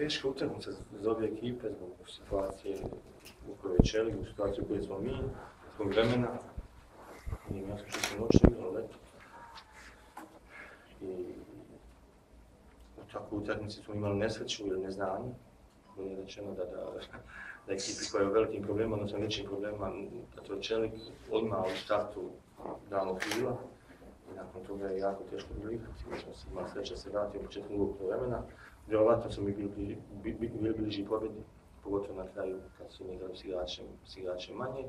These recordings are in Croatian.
teška utakmica za obje ekipe zbog situacije u kojoj je Čelik, u situaciji u smo mi, zbog vremena. Nije mi jasno što smo noći igrali leto. I u takvoj utakmici smo imali nesreću ili neznanje. Bolje rečeno da, da, da ekipi koja je u velikim problemima, odnosno većim problemima, da to je Čelik odmah u startu damo krila. I nakon toga je jako teško bilo igrati. Mi smo imali sreće se vratio u početku drugog vremena. Vjerovatno smo mi bili, bili, bliži pobjedi, pogotovo na kraju kad su igrali s igračem, s igračem manje,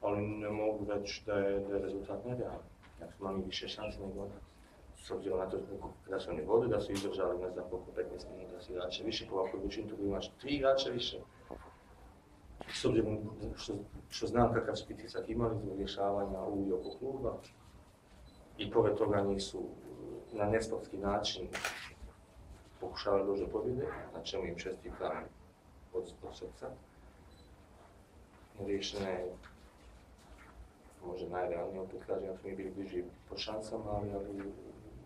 ali ne mogu reći da je, da je rezultat nerealan. Ja smo imali više šanse nego onda. S obzirom na to kada su oni da su izdržali, ne znam koliko, 15 minuta s igrača više, po ovakvoj većini tu imaš tri igrača više. S obzirom što, što znam kakav su pritisak imali zbog rješavanja u i oko kluba, i pored toga nisu na nesportski način pokušavali doći do pobjede, na čemu im čestitam od, od srca. Riješena je možda najrealnije, opet kažem, ako mi bili bliži po šansama, ali, ali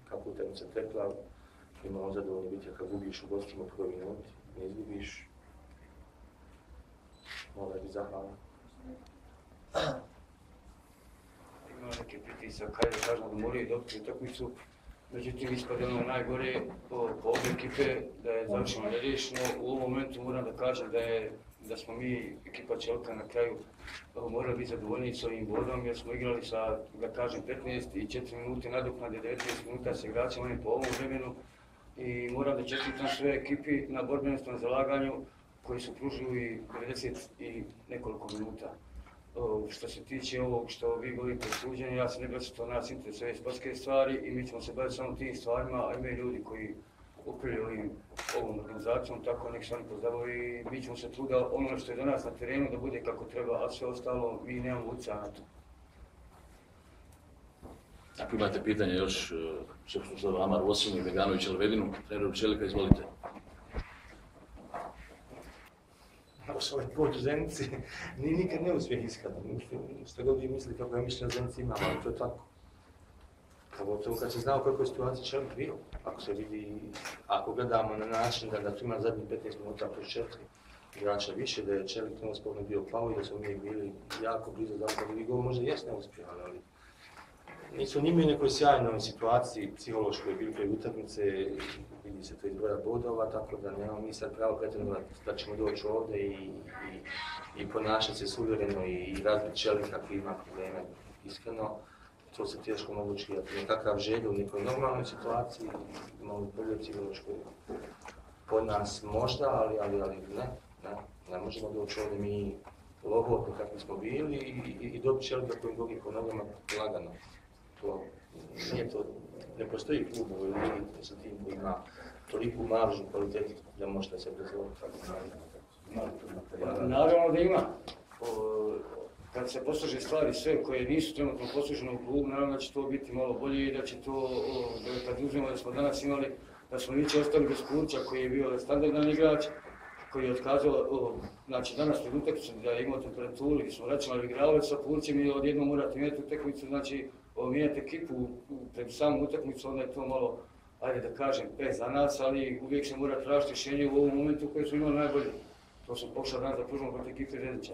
kako utakmica tekla, imamo zadovoljno biti, ako gubiš u gostima prvoj minuti, ne izgubiš, mora biti zahvalan. Imao neki pritisak, hajde da kažemo da moraju dobiti utakmicu, međutim ispade ono najgore po, po obje ekipe da je završeno neriješeno. U ovom momentu moram da kažem da je da smo mi, ekipa Čelka na kraju, morali biti zadovoljni s ovim bodom jer smo igrali sa, da kažem, 15 i 4 minute nadoknade, 19 minuta sa igračima i po ovom vremenu. I moram da čestitam sve ekipi na borbenostom zalaganju koji su pružili 90 i nekoliko minuta. Što se tiče ovog što vi govorite suđenje, ja se ne bih to nas interesuje sportske stvari i mi ćemo se baviti samo tim stvarima, a imaju ljudi koji upravljaju ovom organizacijom, tako nek se oni pozabavi i mi ćemo se truda ono što je do nas na terenu da bude kako treba, a sve ostalo mi nemamo utjecaja na to. Ako imate pitanje još, što se zove Amar Vosinu i Beganović Elvedinu, treneru Čelika, izvolite. Ako su ovaj put u Zenici, ni nikad ne uspjeh iskada. Što god vi misli kako je mišljen Zenici imamo, ali to je tako. Pogotovo kad se znao kako je situacija Čelik bio. Ako se vidi, ako gledamo na način da, da tu ima zadnjih 15 minuta plus 4 igrača više, da je Čelik sporno bio pao i da smo mi bili jako blizu da bi gol možda jes neuspjeli, ali nisu ni u nekoj sjajnoj situaciji psihološkoj pre utakmice, se to iz broja bodova, tako da nemamo mi sad pravo pretredno da ćemo doći ovdje i, i, i ponašati se suvereno i, i razbiti Čelika koji ima probleme, iskreno to se teško mogu očekivati. Nekakav želju u nekoj normalnoj situaciji, imamo bolje psihološko pod nas možda, ali, ali, ali ne, ne, ne možemo doći ovdje mi lohotni kakvi smo bili i, i, i dobiti čelika kojim drugi po nogama lagano. To nije to, ne postoji klub u sa tim koji ima toliku maržu kvalitetu da možete se dozvoliti tako Naravno da ima. O, kad se posluže stvari sve koje nisu trenutno poslužene u klubu, naravno da će to biti malo bolje i da će to, o, da kad uzmemo da smo danas imali, da smo viće ostali bez Kurča koji je bio standardan igrač, koji je otkazao, o, znači danas pred utakmicom da je imao temperaturu i smo računali igrali sa Kurčem i odjedno morate imati utakmicu, znači mijenjati ekipu pred samu utakmicu, onda je to malo, ajde da kažem, pet za nas, ali uvijek se mora tražiti rješenje u ovom momentu koje su imali najbolje. To smo pokušali danas da pružimo protiv ekipe Žedića.